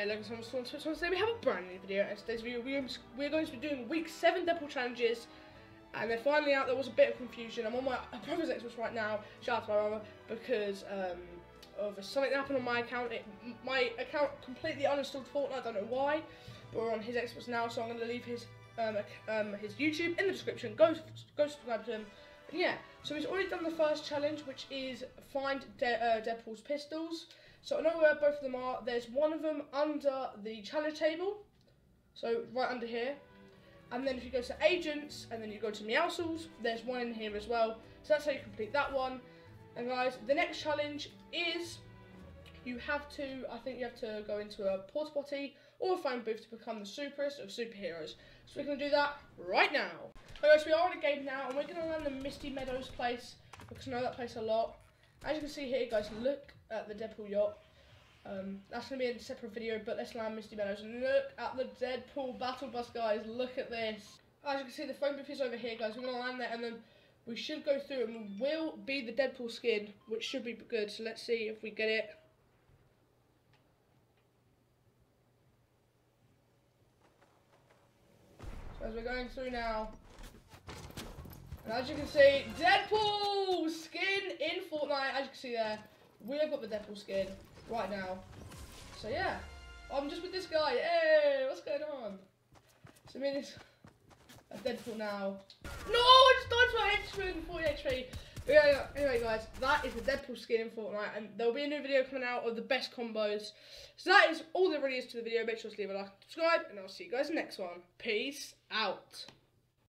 Summer Storm Twitch on today we have a brand new video and today's video we we're going to be doing week 7 Deadpool challenges and they're finally out, there was a bit of confusion, I'm on my brother's Xbox right now, shout out to my brother, because um, of something that happened on my account, it, my account completely uninstalled Fortnite, I don't know why, but we're on his Xbox now so I'm going to leave his um, um, his YouTube in the description, go, go subscribe to him, yeah, so he's already done the first challenge which is find De uh, Deadpool's pistols, so I know where both of them are. There's one of them under the challenge table, so right under here. And then if you go to agents and then you go to Meowscles, there's one in here as well. So that's how you complete that one. And guys, the next challenge is you have to, I think you have to go into a porta potty or a phone booth to become the superest of superheroes. So we're going to do that right now. Okay, so we are in a game now and we're going to land the Misty Meadows place because I know that place a lot. As you can see here, guys, look at the Deadpool yacht. Um, that's going to be a separate video, but let's land Misty Meadows. Look at the Deadpool battle bus, guys. Look at this. As you can see, the phone booth is over here, guys. We're going to land there, and then we should go through, and we will be the Deadpool skin, which should be good. So let's see if we get it. As we're going through now, and as you can see, Deadpool skin in Fortnite. As you can see there, we have got the Deadpool skin right now. So yeah, I'm just with this guy. Hey, what's going on? So I mean, it's a Deadpool now. No, I just died to my henchman, 40 HP. But yeah, anyway, guys, that is the Deadpool skin in Fortnite, and there'll be a new video coming out of the best combos. So that is all there really is to the video. Make sure to leave a like, subscribe, and I'll see you guys next one. Peace out.